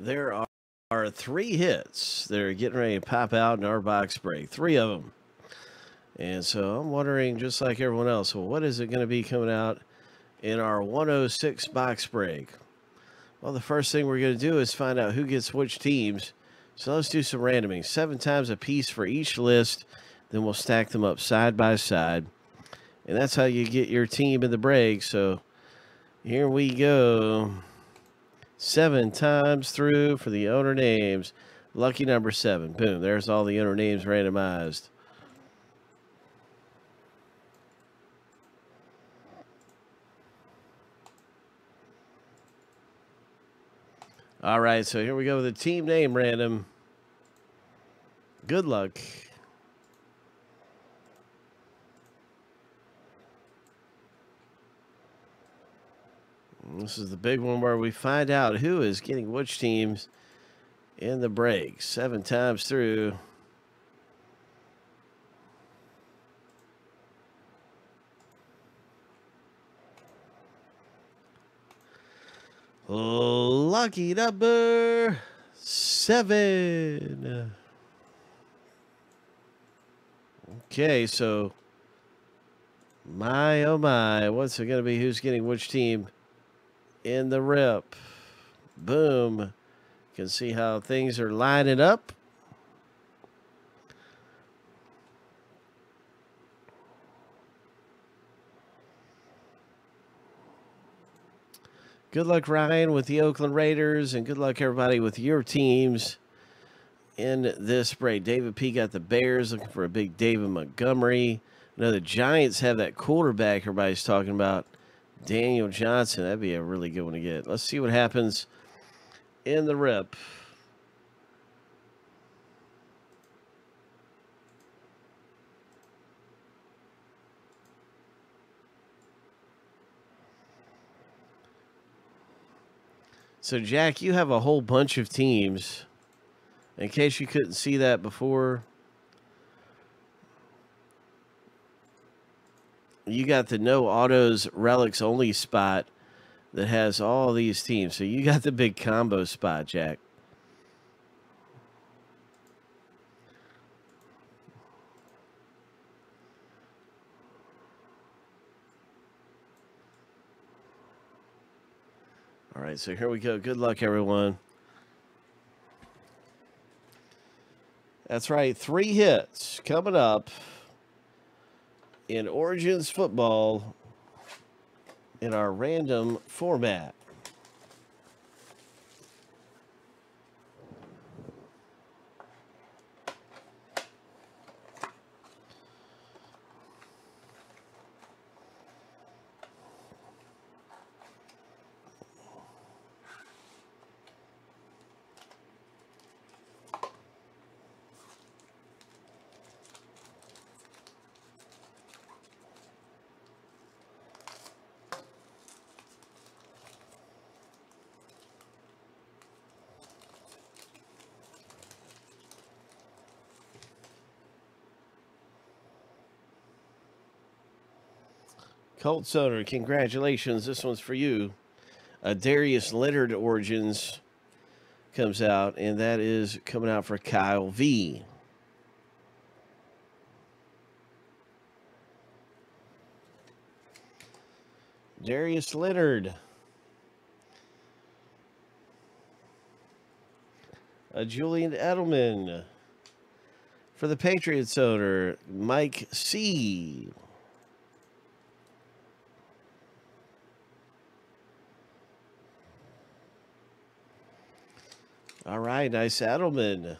there are, are three hits that are getting ready to pop out in our box break. Three of them. And so I'm wondering, just like everyone else, well, what is it going to be coming out in our 106 box break? Well, the first thing we're going to do is find out who gets which teams. So let's do some randoming. Seven times a piece for each list. Then we'll stack them up side by side. And that's how you get your team in the break. So here we go. Seven times through for the owner names. Lucky number seven. Boom. There's all the owner names randomized. All right, so here we go with the team name random. Good luck. This is the big one where we find out who is getting which teams in the break. Seven times through. Lucky number seven. Okay, so my oh my, what's it going to be? Who's getting which team in the rip? Boom. You can see how things are lining up. Good luck, Ryan, with the Oakland Raiders, and good luck, everybody, with your teams in this break. David P got the Bears looking for a big David Montgomery. I know the Giants have that quarterback everybody's talking about, Daniel Johnson. That'd be a really good one to get. Let's see what happens in the rip. So, Jack, you have a whole bunch of teams. In case you couldn't see that before, you got the no autos relics only spot that has all these teams. So, you got the big combo spot, Jack. All right, so here we go. Good luck, everyone. That's right, three hits coming up in Origins football in our random format. Colt Soder, congratulations. This one's for you. Uh, Darius Leonard Origins comes out, and that is coming out for Kyle V. Darius Leonard. Uh, Julian Edelman. For the Patriots owner, Mike C. All right, nice Edelman.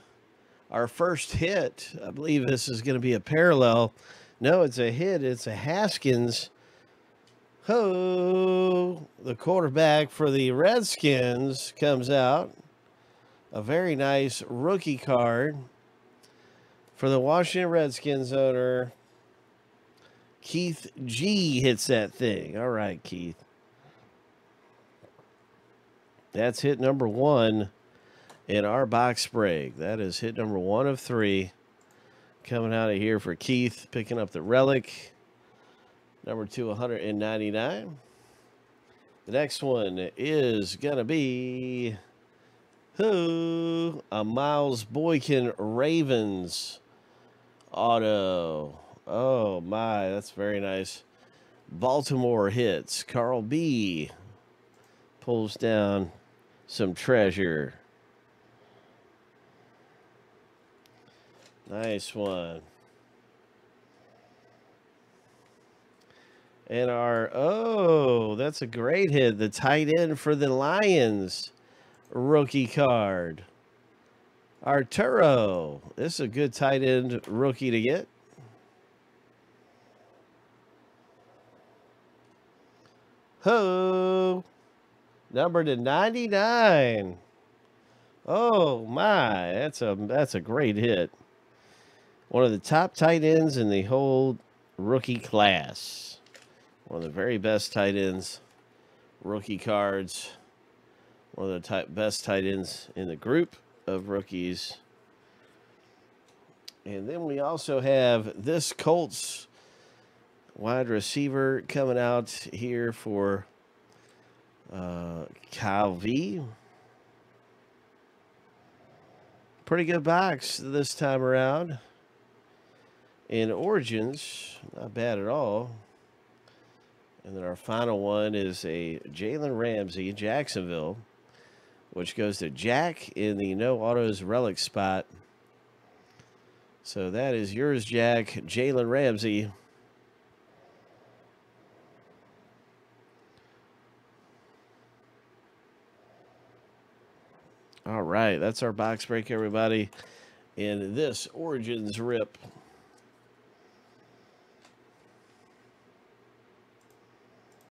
Our first hit. I believe this is going to be a parallel. No, it's a hit. It's a Haskins. Ho! The quarterback for the Redskins comes out. A very nice rookie card for the Washington Redskins owner. Keith G hits that thing. All right, Keith. That's hit number one in our box break. That is hit number one of three. Coming out of here for Keith, picking up the relic. Number 299. The next one is going to be Who? A Miles Boykin Ravens auto. Oh my, that's very nice. Baltimore hits. Carl B pulls down some treasure. Nice one. And our, oh, that's a great hit. The tight end for the Lions rookie card. Arturo. This is a good tight end rookie to get. Ho! Number to 99. Oh my, that's a that's a great hit. One of the top tight ends in the whole rookie class. One of the very best tight ends, rookie cards. One of the type, best tight ends in the group of rookies. And then we also have this Colts wide receiver coming out here for uh, V. Pretty good box this time around. In Origins, not bad at all. And then our final one is a Jalen Ramsey, Jacksonville, which goes to Jack in the no autos relic spot. So that is yours, Jack. Jalen Ramsey. All right, that's our box break, everybody. In this Origins rip.